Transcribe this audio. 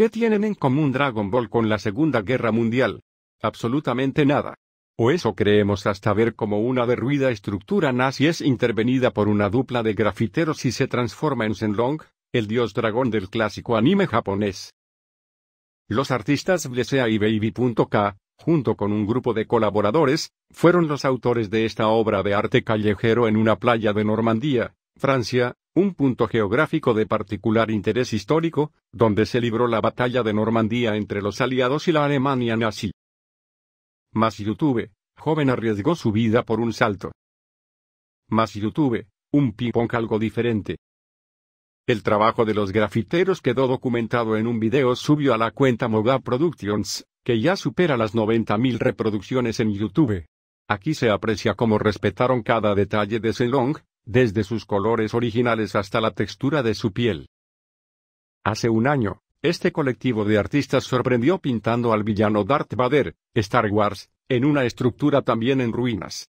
¿Qué tienen en común Dragon Ball con la Segunda Guerra Mundial? Absolutamente nada. O eso creemos hasta ver cómo una derruida estructura nazi es intervenida por una dupla de grafiteros y se transforma en Shenlong, el dios dragón del clásico anime japonés. Los artistas Blesea y Baby.k, junto con un grupo de colaboradores, fueron los autores de esta obra de arte callejero en una playa de Normandía, Francia, un punto geográfico de particular interés histórico, donde se libró la batalla de Normandía entre los aliados y la Alemania nazi. Más YouTube, joven arriesgó su vida por un salto. Más YouTube, un ping-pong algo diferente. El trabajo de los grafiteros quedó documentado en un video subió a la cuenta Moga Productions, que ya supera las 90.000 reproducciones en YouTube. Aquí se aprecia cómo respetaron cada detalle de Selong, desde sus colores originales hasta la textura de su piel. Hace un año, este colectivo de artistas sorprendió pintando al villano Darth Vader, Star Wars, en una estructura también en ruinas.